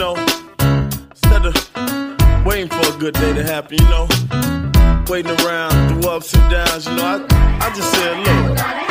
know, instead of waiting for a good day to happen, you know, waiting around through ups and downs, you know, I, I just said, look.